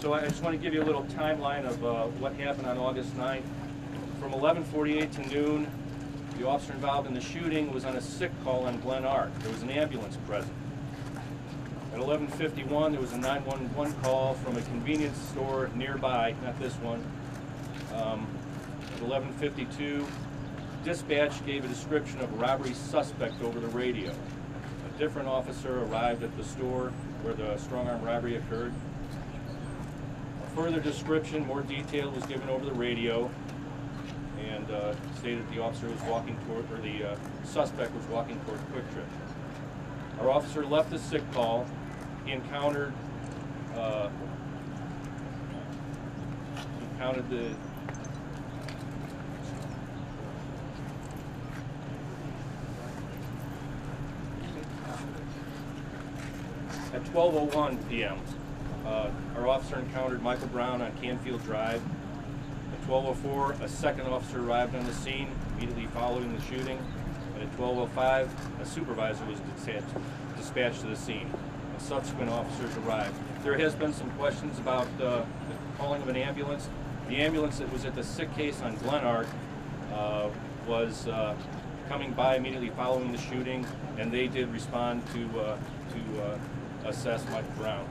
So I just want to give you a little timeline of uh, what happened on August 9th. From 11:48 to noon, the officer involved in the shooting was on a sick call on Glenark. There was an ambulance present. At 11:51, there was a 911 call from a convenience store nearby, not this one. Um, At 11:52, dispatch gave a description of a robbery suspect over the radio. A different officer arrived at the store where the strong-arm robbery occurred. Further description, more detail was given over the radio and uh, stated the officer was walking toward, or the uh, suspect was walking toward QuikTrip. Our officer left the sick call. He encountered, uh, encountered the At 12:01 PM, uh, our officer encountered Michael Brown on Canfield Drive. At 12:04, a second officer arrived on the scene immediately following the shooting. And at 12:05, a supervisor was dispatched, to the scene. And subsequent officers arrived. There has been some questions about uh, the calling of an ambulance. The ambulance that was at the sick case on Glenark uh, was uh, coming by immediately following the shooting, and they did respond to, uh, to uh, assess Mike Brown.